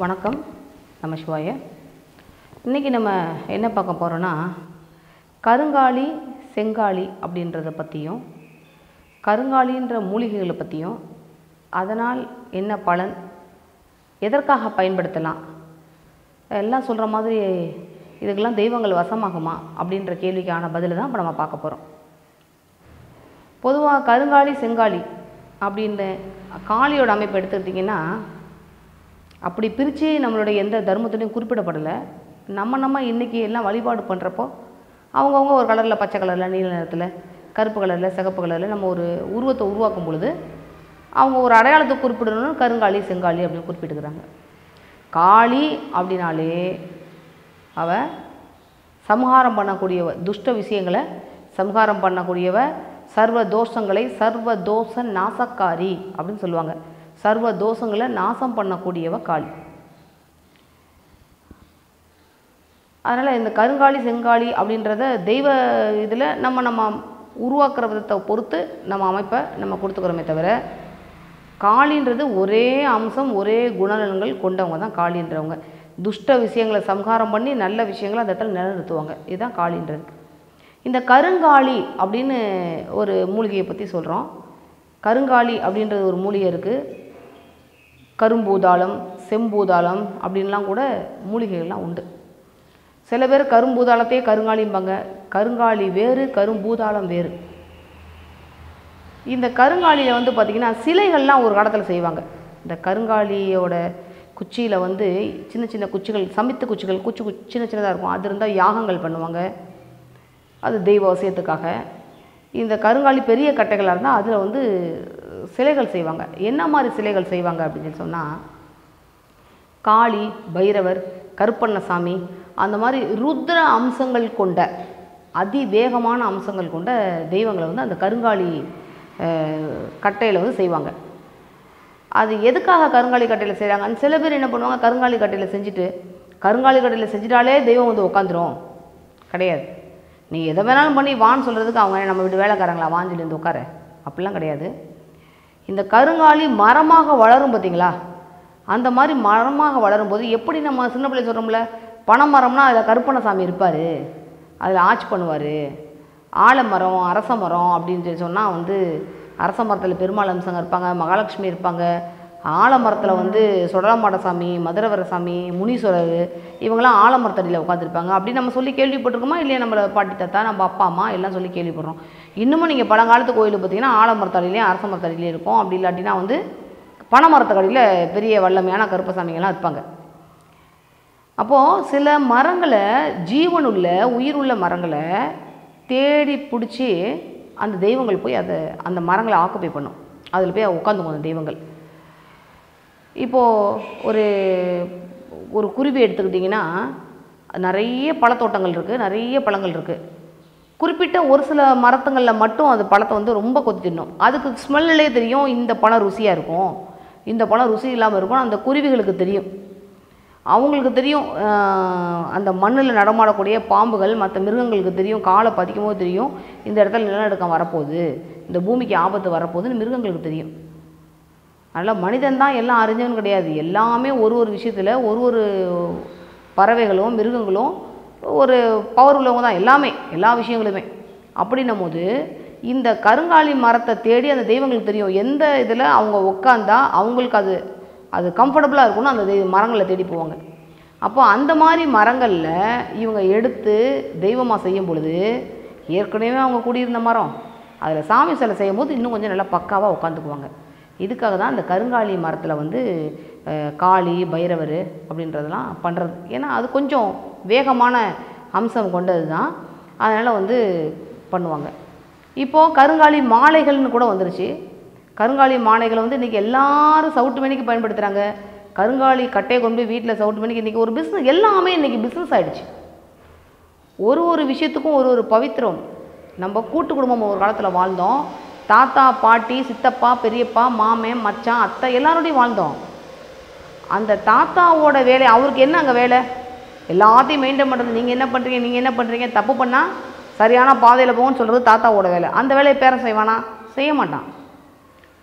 வணக்கம். நம்ம சிவாய. இன்றைக்கி நம்ம என்ன பார்க்க போகிறோன்னா கருங்காலி செங்காலி அப்படின்றத பற்றியும் கருங்காலின்ற மூலிகைகளை பற்றியும் அதனால் என்ன பலன் எதற்காக பயன்படுத்தலாம் எல்லாம் சொல்கிற மாதிரி இதுக்கெல்லாம் தெய்வங்கள் வசமாகுமா அப்படின்ற கேள்விக்கான பதில் தான் இப்போ நம்ம பார்க்க போகிறோம் பொதுவாக கருங்காலி செங்காலி அப்படின்னு காளியோட அமைப்பு எடுத்துக்கிட்டிங்கன்னா அப்படி பிரித்து நம்மளுடைய எந்த தர்மத்துலையும் குறிப்பிடப்படலை. நம்ம நம்ம இன்றைக்கி எல்லாம் வழிபாடு பண்ணுறப்போ அவங்கவுங்க ஒரு கலரில் பச்சை கலரில் நீல நிறத்தில் கருப்பு கலரில் சிகப்பு கலரில் நம்ம ஒரு உருவத்தை உருவாக்கும் பொழுது அவங்க ஒரு அடையாளத்தை குறிப்பிடணும்னு கருங்காலி செங்காலி அப்படின்னு குறிப்பிட்டுக்கிறாங்க. காளி அப்படின்னாலே அவ சம்ஹாரம் பண்ணக்கூடியவ துஷ்ட விஷயங்களை சம்ஹாரம் பண்ணக்கூடியவ சர்வ தோஷங்களை சர்வ தோஷ நாசக்காரி அப்படின்னு சொல்லுவாங்க. சர்வ தோஷங்களை நாசம் பண்ணக்கூடியவ காளி. அதனால் இந்த கருங்காலி செங்காளி அப்படின்றத தெய்வ இதில் நம்ம நம்ம உருவாக்குற விதத்தை பொறுத்து நம்ம அமைப்பை நம்ம கொடுத்துக்கிறோமே தவிர காளின்றது ஒரே அம்சம் ஒரே குணநலன்கள் கொண்டவங்க தான் காளின்றவங்க. துஷ்ட விஷயங்களை சம்ஹாரம் பண்ணி நல்ல விஷயங்களை அந்த இடத்துல நிலநிறுத்துவாங்க. இதுதான் காளின்றது. இந்த கருங்காளி அப்படின்னு ஒரு மூலிகையை பற்றி சொல்கிறோம் கருங்காளி அப்படின்றது ஒரு மூலிகை இருக்குது கரும்பூதாளம் செம்பூதாளம் அப்படின்லாம் கூட மூலிகைகள்லாம் உண்டு. சில பேர் கரும்பூதாளத்தையே கருங்காலிம்பாங்க. கருங்காலி வேறு கரும்பூதாளம் வேறு. இந்த கருங்காலியில் வந்து பார்த்திங்கன்னா சிலைகள்லாம் ஒரு காலத்தில் செய்வாங்க. இந்த கருங்காலியோட குச்சியில் வந்து சின்ன சின்ன குச்சிகள் சமித்து குச்சிகள் குச்சி குச்சி சின்ன சின்னதாக இருக்கும். அது இருந்தால் யாகங்கள் பண்ணுவாங்க. அது தெய்வ அவசியத்துக்காக இந்த கருங்காலி பெரிய கட்டைகளாக இருந்தால் அதில் வந்து சிலைகள் செய்வாங்க. என்ன மாதிரி சிலைகள் செய்வாங்க அப்படின்னு சொன்னால் காளி பைரவர் கருப்பண்ணசாமி அந்த மாதிரி ருத்ர அம்சங்கள் கொண்ட அதிவேகமான அம்சங்கள் கொண்ட தெய்வங்களை வந்து அந்த கருங்காலி கட்டையில் வந்து செய்வாங்க. அது எதுக்காக கருங்காலி கட்டையில் செய்கிறாங்கன்னு சில பேர் என்ன பண்ணுவாங்க? கருங்காலி கட்டையில் செஞ்சுட்டு கருங்காலி கட்டையில் செஞ்சிட்டாலே தெய்வம் வந்து உட்காந்துரும் கிடையாது. நீ எதை வேணாலும் பண்ணி வான்னு சொல்கிறதுக்கு அவங்க நம்ம வீட்டு வேலைக்காரங்களா? வாஞ்சிலேருந்து உட்கார அப்படிலாம் கிடையாது. இந்த கருங்காலி மரமாக வளரும் பார்த்தீங்களா? அந்த மாதிரி மரமாக வளரும்போது எப்படி நம்ம சின்ன பிள்ளை சொல்கிறோம்ல பனைமரம்னா அதில் கருப்பணசாமி இருப்பார். அதில் ஆட்சி பண்ணுவார். ஆலமரம் அரச மரம் அப்படின்னு சொல்லி சொன்னால் வந்து அரச மரத்தில் பெருமாள் அம்சங்க இருப்பாங்க மகாலட்சுமி இருப்பாங்க ஆலமரத்தில் வந்து சுடலமாடசாமி மதுரவரசாமி முனீஸ்வரர் இவங்கெல்லாம் ஆலமரத்தடியில் உட்காந்துருப்பாங்க அப்படின்னு நம்ம சொல்லி கேள்விப்பட்டிருக்கோமா? இல்லையா நம்மளை பாட்டி தாத்தா நம்ம அப்பா அம்மா எல்லாம் சொல்லி கேள்விப்படுறோம். இன்னமும் நீங்கள் பழங்காலத்து கோயில் பார்த்தீங்கன்னா ஆலமரத்தடியிலையும் அரச மரத்தடியிலையும் இருக்கும். அப்படி இல்லாட்டினா வந்து பனைமரத்தடியில் பெரிய வல்லமையான கருப்பசாமிகள்லாம் இருப்பாங்க. அப்போது சில மரங்களை ஜீவனுள்ள உயிருள்ள மரங்களை தேடி பிடிச்சி அந்த தெய்வங்கள் போய் அதை அந்த மரங்களை ஆக்குப்பை பண்ணும். அதில் போய் உட்காந்துக்கும் அந்த தெய்வங்கள். இப்போது ஒரு ஒரு குருவி எடுத்துக்கிட்டிங்கன்னா நிறைய பழத்தோட்டங்கள் இருக்குது நிறைய பழங்கள் இருக்குது குறிப்பிட்ட ஒரு சில மரத்துங்களில் மட்டும் அது பழத்தை வந்து ரொம்ப கொத்தி தின்னும் அதுக்கு ஸ்மெல்லே தெரியும் இந்த பழம் ருசியாக இருக்கும். இந்த பழம் ருசி இல்லாமல் இருக்கும் அந்த குருவிகளுக்கு தெரியும். அவங்களுக்கு தெரியும் அந்த மண்ணில் நடமாடக்கூடிய பாம்புகள் மற்ற மிருகங்களுக்கு தெரியும் காலை பதிக்கும் போது தெரியும் இந்த இடத்துல நிலநடுக்கம் வரப்போகுது இந்த பூமிக்கு ஆபத்து வரப்போகுதுன்னு மிருகங்களுக்கு தெரியும். அதனால் மனிதன் தான் எல்லாம் அறிஞ்சவன் கிடையாது. எல்லாமே ஒரு ஒரு விஷயத்தில் ஒரு ஒரு பறவைகளும் மிருகங்களும் ஒரு பவர் உள்ளவங்க தான். எல்லாமே எல்லா விஷயங்களுமே. அப்படின்னும் போது இந்த கருங்காலி மரத்தை தேடி அந்த தெய்வங்களுக்கு தெரியும். எந்த இதில் அவங்க உட்காந்தா அவங்களுக்கு அது அது கம்ஃபர்டபுளாக இருக்கும்னு அந்த தெய்வ மரங்களை தேடி போவாங்க. அப்போ அந்த மாதிரி மரங்களில் இவங்க எடுத்து தெய்வமாக செய்யும் பொழுது ஏற்கனவே அவங்க கூடியிருந்த மரம். அதில் சாமி சிலை செய்யும் போது இன்னும் கொஞ்சம் நல்லா பக்காவாக உட்காந்துக்குவாங்க இதுக்காக தான் இந்த கருங்காலி மரத்தில் வந்து காளி பைரவர் அப்படின்றதெல்லாம் பண்ணுறது ஏன்னா அது கொஞ்சம் வேகமான அம்சம் கொண்டது தான். அதனால் வந்து பண்ணுவாங்க. இப்போது கருங்காலி மாலைகள்னு கூட வந்துருச்சு. கருங்காலி மாலைகளை வந்து இன்றைக்கி எல்லாரும் சவுட்டு மணிக்கு பயன்படுத்துகிறாங்க கருங்காலி கட்டையை கொண்டு போய் வீட்டில் சவுட்டு மணிக்கு இன்றைக்கி ஒரு பிஸ்னஸ் எல்லாமே இன்றைக்கி பிஸ்னஸ் ஆகிடுச்சு ஒரு ஒரு விஷயத்துக்கும் ஒரு ஒரு பவித்திரம். நம்ம கூட்டு குடும்பம் ஒரு காலத்தில் வாழ்ந்தோம். தாத்தா பாட்டி சித்தப்பா பெரியப்பா மாமே மச்சான் அத்தை எல்லாரோடையும் வாழ்ந்தோம். அந்த தாத்தாவோட வேலை அவருக்கு என்ன அங்கே வேலை? எல்லாத்தையும் மெயின்டைன் பண்ணுறது நீங்கள் என்ன பண்ணுறீங்க நீங்கள் என்ன பண்ணுறீங்க தப்பு பண்ணால் சரியான பாதையில் போகும்னு சொல்கிறது தாத்தாவோட வேலை. அந்த வேலையை பேரன் செய்வானா? செய்ய மாட்டான்.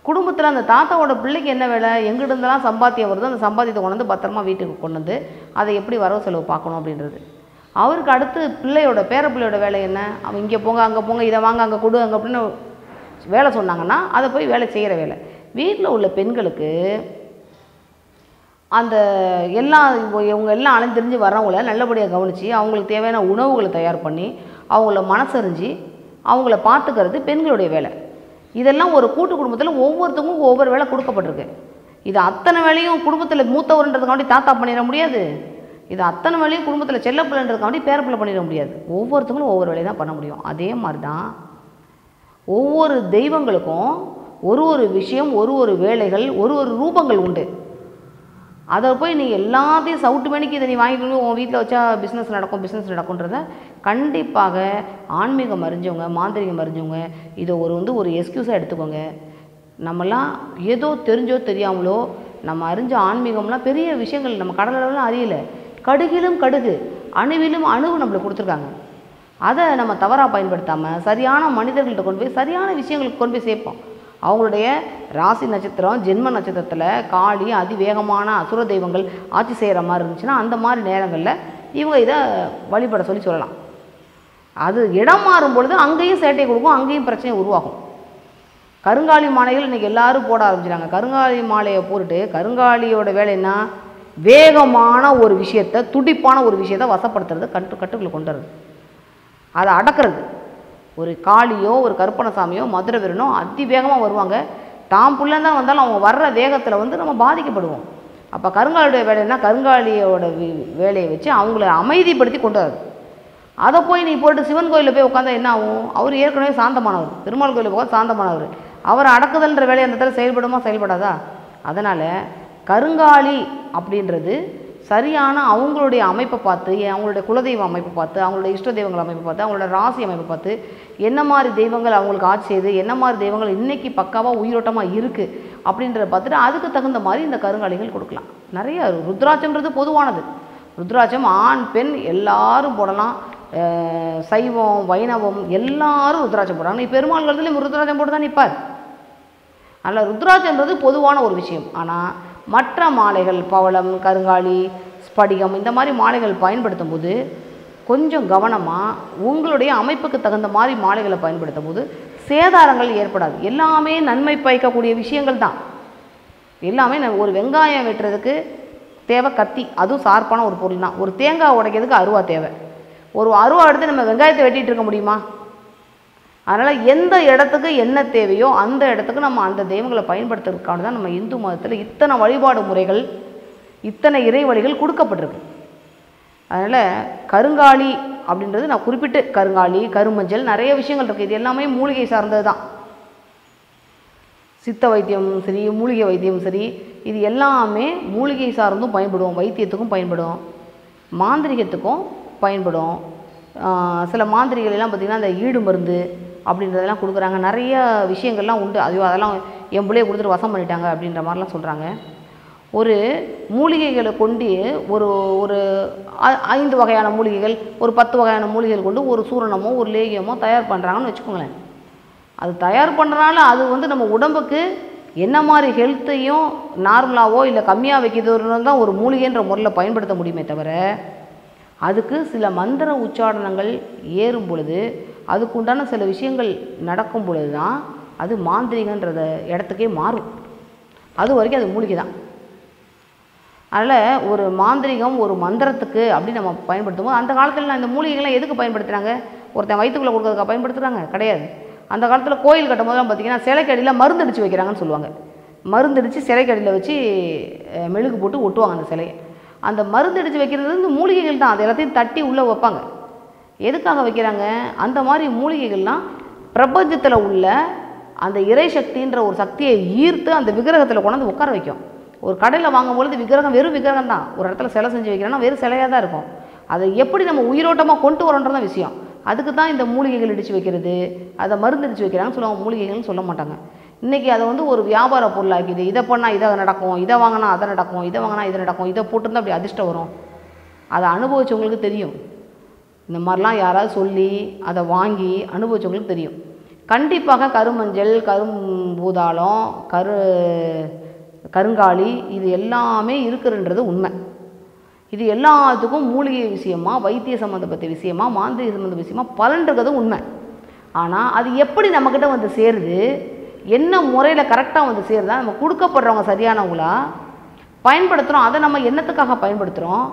குடும்பத்தில் அந்த தாத்தாவோட பிள்ளைக்கு என்ன வேலை? எங்கிட்ட இருந்தெல்லாம் சம்பாத்தியம் வருதோ. அந்த சம்பாத்தியத்தை கொண்டு வந்து பத்திரமா வீட்டுக்கு கொண்டு வந்து அதை எப்படி வரவு செலவு பார்க்கணும் அப்படின்றது. அவருக்கு அடுத்து பிள்ளையோட பேர பிள்ளையோட வேலை என்ன? அவன் இங்கே போங்க அங்கே போங்க இதை வாங்க அங்கே கொடு அங்கே அப்படின்னு வேலை சொன்னாங்கன்னா அதை போய் வேலை செய்கிற வேலை. வீட்டில் உள்ள பெண்களுக்கு அந்த எல்லாம் இவங்க எல்லாம் அலைஞ்சு வர்றவங்கள நல்லபடியாக கவனித்து அவங்களுக்கு தேவையான உணவுகளை தயார் பண்ணி அவங்கள மனசறிஞ்சு அவங்கள பார்த்துக்கிறது பெண்களுடைய வேலை. இதெல்லாம் ஒரு கூட்டு குடும்பத்தில் ஒவ்வொருத்தவங்களுக்கும் ஒவ்வொரு வேலை கொடுக்கப்பட்டிருக்கு. இது அத்தனை வேலையும் குடும்பத்தில் மூத்தவர்ன்றதுக்காண்டி தாத்தா பண்ணிட முடியாது. இது அத்தனை வேலையும் குடும்பத்தில் செல்லப்பிள்ளைன்றதுக்காண்டி பேரப்பிள்ளை பண்ணிட முடியாது. ஒவ்வொருத்தவங்களும் ஒவ்வொரு வேலையை தான் பண்ண முடியும். அதே மாதிரி தான் ஒவ்வொரு தெய்வங்களுக்கும் ஒரு ஒரு விஷயம் ஒரு ஒரு வேலைகள் ஒரு ஒரு ரூபங்கள் உண்டு. அதை போய் நீ எல்லாத்தையும் சவுட்டு மணிக்கு இதை நீ வாங்கிக்கணும் உன் வீட்டில் வச்சா பிஸ்னஸ் நடக்கும் பிஸ்னஸ் நடக்கும்ன்றத கண்டிப்பாக ஆன்மீகம் அறிஞ்சவங்க மாந்திரிகம் அறிஞ்சவங்க இதை ஒரு வந்து ஒரு எக்ஸ்கியூஸாக எடுத்துக்கோங்க. நம்மலாம் ஏதோ தெரிஞ்சோ தெரியாமலோ நம்ம அறிஞ்ச ஆன்மீகம்லாம் பெரிய விஷயங்கள் நம்ம கடலளவுலாம் அறியலை. கடுகிலும் கடுகு அணுவிலும் அணுவு நம்மளுக்கு கொடுத்துருக்காங்க. அதை நம்ம தவறாக பயன்படுத்தாமல் சரியான மனிதர்கள்ட்ட கொண்டு போய் சரியான விஷயங்களுக்கு கொண்டு போய் சேர்ப்போம். அவங்களுடைய ராசி நட்சத்திரம் ஜென்ம நட்சத்திரத்தில் காளி அதிவேகமான அசுர தெய்வங்கள் ஆட்சி செய்கிற மாதிரி இருந்துச்சுன்னா அந்த மாதிரி நேரங்களில் இவங்க இதை வழிபட சொல்லி சொல்லலாம். அது இடம் மாறும் பொழுது அங்கேயும் சேட்டை கொடுக்கும் அங்கேயும் பிரச்சனை உருவாகும். கருங்காலி மாலைகள் இன்றைக்கி எல்லோரும் போட ஆரம்பிச்சிட்டாங்க. கருங்காலி மாலையை போட்டுட்டு கருங்காலியோட வேலைன்னா வேகமான ஒரு விஷயத்தை துடிப்பான ஒரு விஷயத்தை வசப்படுத்துறது கட்டு கட்டுக்குள்ளே கொண்டு வருது அதை அடக்கிறது. ஒரு காளியோ ஒரு கருப்பணசாமியோ மதுரை வீரனோ அதிவேகமாக வருவாங்க. தாம் புள்ளன் தான் வந்தாலும் அவங்க வர்ற வேகத்தில் வந்து நம்ம பாதிக்கப்படுவோம். அப்போ கருங்காலியோட வேலைன்னா கருங்காலியோட வேலையை வச்சு அவங்கள அமைதிப்படுத்தி கொண்டு வர்றது. அதை போய் நீ போட்டு சிவன் கோயிலில் போய் உட்காந்தா என்ன ஆகும்? அவர் ஏற்கனவே சாந்தமானவர். திருமால் கோயிலில் உட்காந்து சாந்தமானவர். அவர் அடக்குதல்ன்ற வேலை அந்த இடத்துல செயல்படுமா செயல்படாதா? அதனால் கருங்காலி அப்படின்றது சரியான அவங்களுடைய அமைப்பை பார்த்து அவங்களுடைய குலதெய்வ அமைப்பை பார்த்து அவங்களுடைய இஷ்ட தெய்வங்கள் அமைப்பை பார்த்து அவங்களோட ராசி அமைப்பை பார்த்து என்ன மாதிரி தெய்வங்கள் அவங்களுக்கு ஆட்சி செய்யுது என்ன மாதிரி தெய்வங்கள் இன்றைக்கி பக்காவாக உயிரோட்டமாக இருக்குது அப்படின்றத பார்த்துட்டு அதுக்கு தகுந்த மாதிரி இந்த கருங்காலிகள் கொடுக்கலாம். நிறைய ருத்ராட்சம்ன்றது பொதுவானது. ருத்ராட்சம் ஆண் பெண் எல்லாரும் போடலாம். சைவம் வைணவம் எல்லாரும் ருத்ராட்சம் போடுறாங்க நீ பெருமாள் காலத்துலேயும் ருத்ராட்சம் போட்டு தான் நிற்பார் அதில் ருத்ராட்சன்றது பொதுவான ஒரு விஷயம். ஆனால் மற்ற மாலைகள் பவளம் கருங்காலி ஸ்படிகம் இந்த மாதிரி மாலைகள் பயன்படுத்தும் போது கொஞ்சம் கவனமாக உங்களுடைய அமைப்புக்கு தகுந்த மாதிரி மாலைகளை பயன்படுத்தும் போது சேதாரங்கள் ஏற்படாது. எல்லாமே நன்மை பயக்கக்கூடிய விஷயங்கள் தான். எல்லாமே ஒரு வெங்காயம் வெட்டுறதுக்கு தேவை கத்தி. அதுவும் சார்பான ஒரு பொருள் தான். ஒரு தேங்காய் உடைக்கிறதுக்கு அருவா தேவை. ஒரு அருவா எடுத்து நம்ம வெங்காயத்தை வெட்டிகிட்டு இருக்க முடியுமா? அதனால் எந்த இடத்துக்கு என்ன தேவையோ அந்த இடத்துக்கு நம்ம அந்த தெய்வங்களை பயன்படுத்துறதுக்காக தான் நம்ம இந்து மதத்தில் இத்தனை வழிபாடு முறைகள் இத்தனை இறை வழிகள் கொடுக்கப்பட்டிருக்கு. அதனால் கருங்காலி அப்படின்றது நான் குறிப்பிட்டு கருங்காலி கருமஞ்சள் நிறைய விஷயங்கள் இருக்குது இது எல்லாமே மூலிகை சார்ந்தது தான் சித்த வைத்தியம் சரி மூலிகை வைத்தியம் சரி இது எல்லாமே மூலிகை சார்ந்தும் பயன்படும் வைத்தியத்துக்கும் பயன்படும் மாந்திரிகத்துக்கும் பயன்படும். சில மாந்திரிகள் எல்லாம் பார்த்திங்கன்னா அந்த ஈடு மருந்து அப்படின்றதெல்லாம் கொடுக்குறாங்க. நிறைய விஷயங்கள்லாம் உண்டு. அது அதெல்லாம் என் பிள்ளைய கொடுத்துட்டு வசம் பண்ணிட்டாங்க அப்படின்ற மாதிரிலாம் சொல்கிறாங்க ஒரு மூலிகைகளை கொண்டு ஒரு ஒரு ஐந்து வகையான மூலிகைகள் ஒரு பத்து வகையான மூலிகைகள் கொண்டு ஒரு சூரணமோ ஒரு லேகியமோ தயார் பண்ணுறாங்கன்னு வச்சுக்கோங்களேன். அது தயார் பண்ணுறனால அது வந்து நம்ம உடம்புக்கு என்ன மாதிரி ஹெல்த்தையும் நார்மலாகவோ இல்லை கம்மியாக வைக்கிறதுன்னு தான் ஒரு மூலிகைன்ற முறையில் பயன்படுத்த முடியுமே தவிர அதுக்கு சில மந்திர உச்சாரணங்கள் ஏறும் பொழுது அதுக்குண்டான சில விஷயங்கள் நடக்கும் பொழுது தான் அது மாந்திரிகன்றத இடத்துக்கே மாறும். அது வரைக்கும் அது மூலிகை தான். அதனால் ஒரு மாந்திரிகம் ஒரு மந்திரத்துக்கு அப்படி நம்ம பயன்படுத்தும் போது அந்த காலத்தில் இந்த மூலிகைகள்லாம் எதுக்கு பயன்படுத்துகிறாங்க ஒருத்தன் வயிற்றுக்குள்ளே கொடுக்கறதுக்கா பயன்படுத்துகிறாங்க கிடையாது. அந்த காலத்தில் கோயில் கட்டும் போதெல்லாம் பார்த்தீங்கன்னா சிலைக்கடியில் மருந்து அடித்து வைக்கிறாங்கன்னு சொல்லுவாங்க. மருந்து அடித்து சிலைக்கடியில் வச்சு மெழுகு போட்டு ஒட்டுவாங்க அந்த சிலையை. அந்த மருந்து அடித்து வைக்கிறது வந்து மூலிகைகள் தான். அது எல்லாத்தையும் தட்டி உள்ளே வைப்பாங்க. எதுக்காக வைக்கிறாங்க? அந்த மாதிரி மூலிகைகள்லாம் பிரபஞ்சத்தில் உள்ள அந்த இறை சக்தின்ற ஒரு சக்தியை ஈர்த்து அந்த விக்கிரகத்தில் கொண்டாந்து உட்கார வைக்கும். ஒரு கடையில் வாங்கும் பொழுது விக்கிரகம் வெறும் விக்கிரகம் தான். ஒரு இடத்துல சிலை செஞ்சு வைக்கிறோன்னா வெறும் சிலையாக தான் இருக்கும். அதை எப்படி நம்ம உயிரோட்டமாக கொண்டு வரோன்றது தான் விஷயம். அதுக்கு தான் இந்த மூலிகைகள் இடித்து வைக்கிறது. அதை மருந்து அடித்து வைக்கிறாங்கன்னு சொல்லுவாங்க. மூலிகைகள்னு சொல்ல மாட்டாங்க. இன்றைக்கி அதை வந்து ஒரு வியாபார பொருளாக்கிது. இதை பண்ணால் இதை நடக்கும். இதை வாங்கினா அதை நடக்கும். இதை வாங்கினா இது நடக்கும். இதை போட்டிருந்தா அப்படி அதிர்ஷ்டம் வரும். அதை அனுபவிச்சவங்களுக்கு தெரியும். இந்த மாதிரிலாம் யாராவது சொல்லி அதை வாங்கி அனுபவிச்சவங்களுக்கு தெரியும். கண்டிப்பாக கருமஞ்சள் கரும்பூதாளம் கரு கருங்காலி இது எல்லாமே இருக்குதுன்றது உண்மை. இது எல்லாத்துக்கும் மூலிகை விஷயமா வைத்திய சம்மந்தப்பட்ட விஷயமா மாந்திரிக சம்மந்த விஷயமா பலன் உண்மை. ஆனால் அது எப்படி நம்மக்கிட்ட வந்து சேருது? என்ன முறையில் கரெக்டாக வந்து சேருதா? நம்ம கொடுக்கப்படுறவங்க சரியானவங்களா? பயன்படுத்துகிறோம் அதை நம்ம என்னத்துக்காக பயன்படுத்துகிறோம்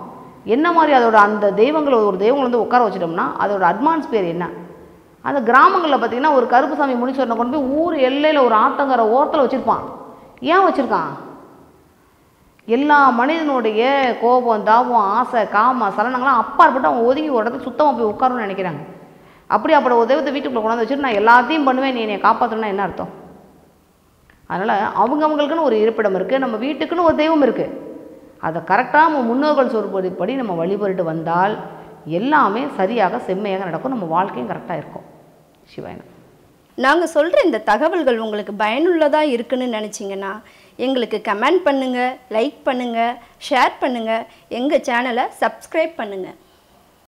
என்ன மாதிரி அதோட அந்த தெய்வங்களை ஒரு தெய்வங்களை வந்து உட்கார வச்சிட்டோம்னா அதோட அட்வான்ஸ் பேர் என்ன? அந்த கிராமங்களில் பார்த்தீங்கன்னா ஒரு கருப்புசாமி முனீஸ்வரனை கொண்டு போய் ஊர் எல்லையில் ஒரு ஆத்தங்கரை ஓரத்தில் வச்சுருப்பான். ஏன் வச்சுருக்கான்? எல்லா மனிதனுடைய கோபம் தாபம் ஆசை காம சலனங்களாம் அப்பாற்பட்டு அவங்க ஒதுங்கி ஒரு இடத்துக்கு சுத்தமாக போய் உட்காரணும்னு நினைக்கிறாங்க. அப்படி அப்படி ஒரு தெய்வத்தை வீட்டுக்குள்ளே கொண்டாந்து வச்சுட்டு நான் எல்லாத்தையும் பண்ணுவேன் நீ என்னை காப்பாற்றணும்னா என்ன அர்த்தம்? அதனால் அவங்கவுங்களுக்குன்னு ஒரு இருப்பிடம் இருக்குது நம்ம வீட்டுக்குன்னு ஒரு தெய்வம் இருக்குது அதை கரெக்டாக நம்ம முன்னோர்கள் சொல்படி நம்ம வழிபட்டு வந்தால் எல்லாமே சரியாக செம்மையாக நடக்கும். நம்ம வாழ்க்கையும் கரெக்டாக இருக்கும். சிவாயனம். நாங்கள் சொல்கிற இந்த தகவல்கள் உங்களுக்கு பயனுள்ளதாக இருக்குன்னு நினச்சிங்கன்னா எங்களுக்கு கமெண்ட் பண்ணுங்கள் லைக் பண்ணுங்கள் ஷேர் பண்ணுங்கள் எங்கள் சேனலை சப்ஸ்கிரைப் பண்ணுங்கள்